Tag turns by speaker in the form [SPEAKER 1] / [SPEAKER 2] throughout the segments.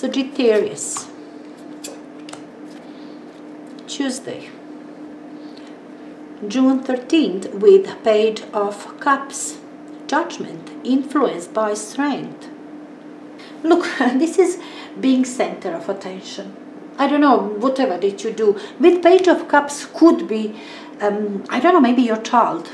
[SPEAKER 1] Sagittarius. Tuesday. June 13th with Page of Cups. Judgment, influenced by strength. Look, this is being center of attention. I don't know, whatever that you do. With Page of Cups could be, um, I don't know, maybe your child.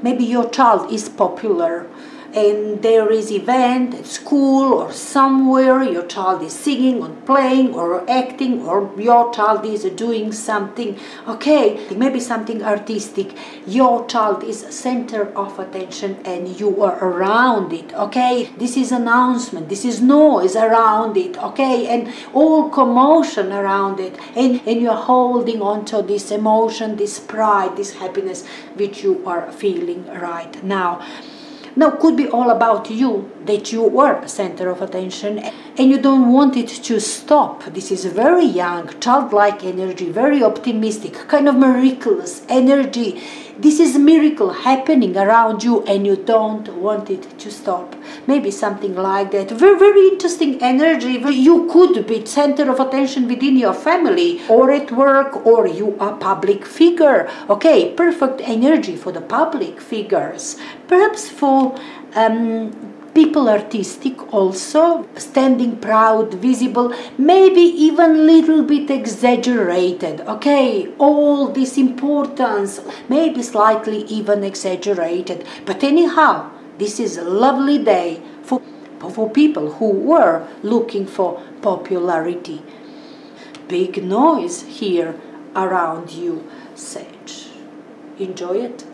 [SPEAKER 1] Maybe your child is popular and there is event at school or somewhere your child is singing or playing or acting or your child is doing something okay maybe something artistic your child is center of attention and you are around it okay? This is announcement this is noise around it okay? And all commotion around it. And and you're holding on to this emotion this pride this happiness which you are feeling right now now, could be all about you, that you were center of attention and you don't want it to stop. This is very young, childlike energy, very optimistic, kind of miraculous energy. This is a miracle happening around you and you don't want it to stop. Maybe something like that. Very, very interesting energy. You could be center of attention within your family or at work or you are public figure. Okay, perfect energy for the public figures. Perhaps for um, people artistic also standing proud visible maybe even little bit exaggerated okay? All this importance maybe slightly even exaggerated. But anyhow this is a lovely day for for people who were looking for popularity. Big noise here around you sage. Enjoy it